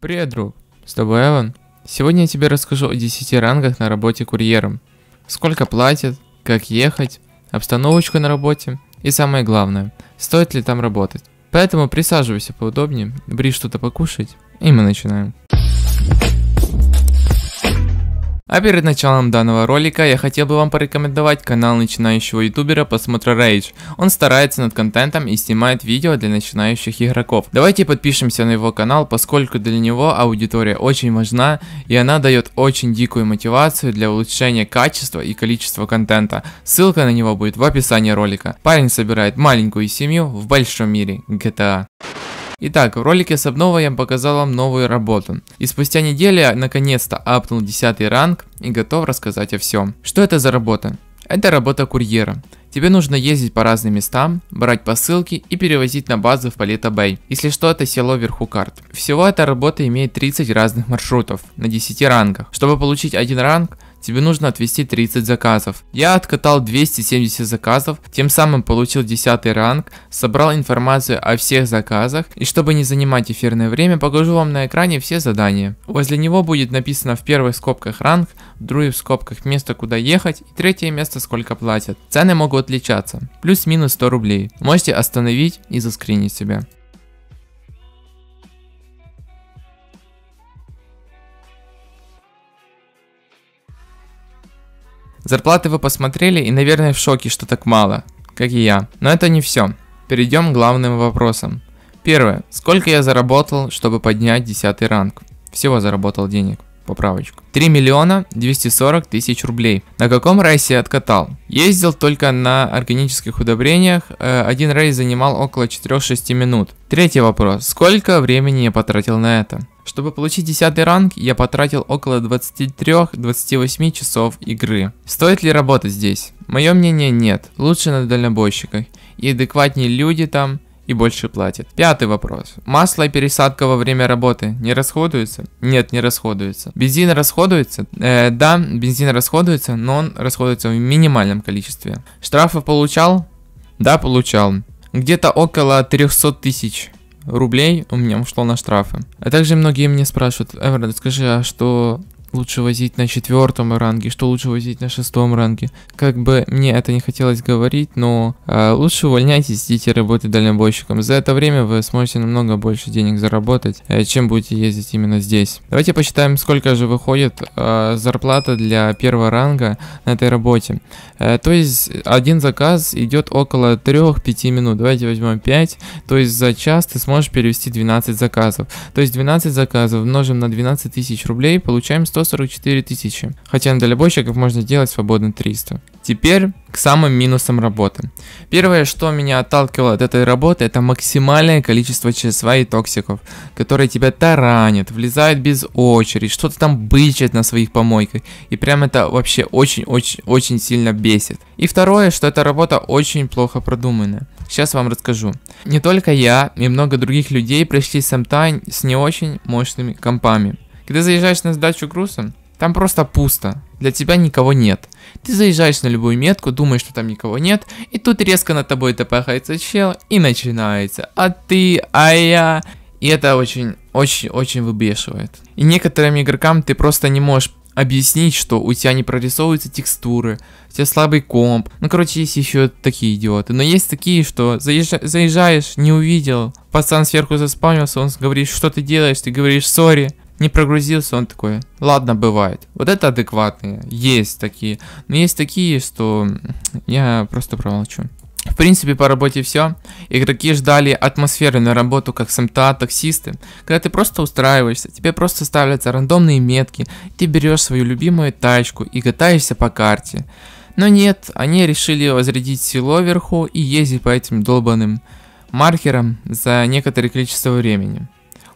Привет, друг. С тобой Эван. Сегодня я тебе расскажу о 10 рангах на работе курьером. Сколько платят, как ехать, обстановочку на работе и самое главное, стоит ли там работать. Поэтому присаживайся поудобнее, бери что-то покушать, и мы начинаем. А перед началом данного ролика я хотел бы вам порекомендовать канал начинающего ютубера Посмотра Rage. Он старается над контентом и снимает видео для начинающих игроков. Давайте подпишемся на его канал, поскольку для него аудитория очень важна и она дает очень дикую мотивацию для улучшения качества и количества контента. Ссылка на него будет в описании ролика. Парень собирает маленькую семью в большом мире GTA. Итак, в ролике с обновой я показал вам новую работу. И спустя неделю наконец-то апнул 10 ранг и готов рассказать о всем. Что это за работа? Это работа курьера. Тебе нужно ездить по разным местам, брать посылки и перевозить на базу в Палета Бэй. Если что, это село вверху карт. Всего эта работа имеет 30 разных маршрутов на 10 рангах. Чтобы получить один ранг, тебе нужно отвести 30 заказов. Я откатал 270 заказов, тем самым получил 10 ранг, собрал информацию о всех заказах, и чтобы не занимать эфирное время, покажу вам на экране все задания. Возле него будет написано в первых скобках ранг, в других скобках место куда ехать, и третье место сколько платят. Цены могут отличаться, плюс-минус 100 рублей. Можете остановить и заскринить себя. Зарплаты вы посмотрели и, наверное, в шоке, что так мало, как и я. Но это не все. Перейдем к главным вопросам. Первое. Сколько я заработал, чтобы поднять 10 ранг? Всего заработал денег. Поправочку. 3 миллиона 240 тысяч рублей. На каком рейсе откатал? Ездил только на органических удобрениях. Э, один рейс занимал около 4-6 минут. Третий вопрос. Сколько времени я потратил на это? Чтобы получить 10 ранг, я потратил около 23-28 часов игры. Стоит ли работать здесь? Мое мнение нет, лучше на дальнобойщиках. И адекватнее люди там, и больше платят. Пятый вопрос. Масло и пересадка во время работы не расходуются? Нет, не расходуется. Бензин расходуется? Э, да, бензин расходуется, но он расходуется в минимальном количестве. Штрафы получал? Да, получал. Где-то около 300 тысяч рублей у меня ушло на штрафы. А также многие мне спрашивают, Эверон, скажи, а что лучше возить на четвертом ранге, что лучше возить на шестом ранге. Как бы мне это не хотелось говорить, но э, лучше увольняйтесь, идите работать дальнобойщиком. За это время вы сможете намного больше денег заработать, э, чем будете ездить именно здесь. Давайте посчитаем, сколько же выходит э, зарплата для первого ранга на этой работе. Э, то есть один заказ идет около 3-5 минут. Давайте возьмем 5, то есть за час ты сможешь перевести 12 заказов. То есть 12 заказов умножим на 12 тысяч рублей, получаем 100 144 тысячи, хотя на дальнобойщиков можно делать свободно 300. Теперь к самым минусам работы. Первое, что меня отталкивало от этой работы, это максимальное количество ЧСВ и токсиков, которые тебя таранят, влезают без очереди, что-то там бычат на своих помойках, и прям это вообще очень-очень-очень сильно бесит. И второе, что эта работа очень плохо продуманная. Сейчас вам расскажу. Не только я и много других людей пришли с Самтайн с не очень мощными компами. Когда заезжаешь на сдачу груза, там просто пусто, для тебя никого нет. Ты заезжаешь на любую метку, думаешь, что там никого нет, и тут резко над тобой тпхается чел, и начинается. А ты, а я... И это очень, очень, очень выбешивает. И некоторым игрокам ты просто не можешь объяснить, что у тебя не прорисовываются текстуры, у тебя слабый комп. Ну, короче, есть еще такие идиоты. Но есть такие, что заезжа заезжаешь, не увидел, пацан сверху заспавнился, он говорит, что ты делаешь, ты говоришь, сори, не прогрузился, он такой, ладно, бывает. Вот это адекватные, есть такие. Но есть такие, что я просто промолчу. В принципе, по работе все. Игроки ждали атмосферы на работу, как СМТА, таксисты. Когда ты просто устраиваешься, тебе просто ставятся рандомные метки, ты берешь свою любимую тачку и катаешься по карте. Но нет, они решили возрядить село вверху и ездить по этим долбанным маркерам за некоторое количество времени.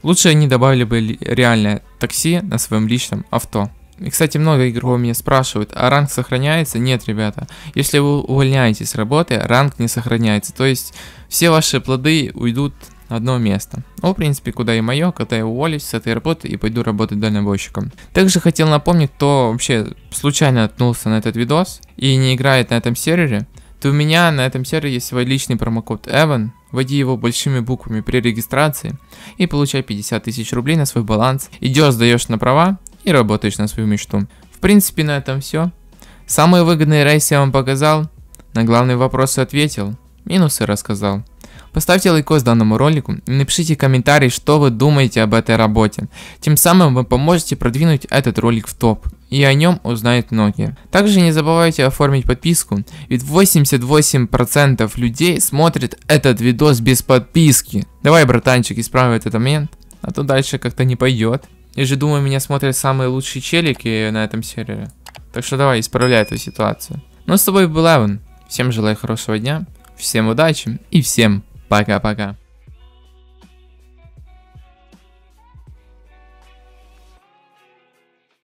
Лучше они добавили бы реальное такси на своем личном авто. И, кстати, много игроков меня спрашивают, а ранг сохраняется? Нет, ребята. Если вы увольняетесь с работы, ранг не сохраняется. То есть, все ваши плоды уйдут на одно место. Ну, в принципе, куда и мое, когда я уволюсь с этой работы и пойду работать дальнобойщиком. Также хотел напомнить, кто вообще случайно наткнулся на этот видос и не играет на этом сервере, то у меня на этом сервере есть свой личный промокод Evan, вводи его большими буквами при регистрации и получай 50 тысяч рублей на свой баланс. Идешь, сдаешь на права и работаешь на свою мечту. В принципе, на этом все. Самые выгодные рейсы я вам показал, на главные вопросы ответил, минусы рассказал. Поставьте лайкос данному ролику и напишите комментарий, что вы думаете об этой работе. Тем самым вы поможете продвинуть этот ролик в топ, и о нем узнают многие. Также не забывайте оформить подписку, ведь 88% людей смотрят этот видос без подписки. Давай, братанчик, исправим этот момент, а то дальше как-то не пойдет. Я же думаю, меня смотрят самые лучшие челики на этом сервере. Так что давай, исправляй эту ситуацию. Ну, с тобой был Эван. Всем желаю хорошего дня, всем удачи и всем пока-пока.